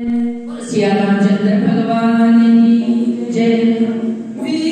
श्री चंद्र भगवान की जय।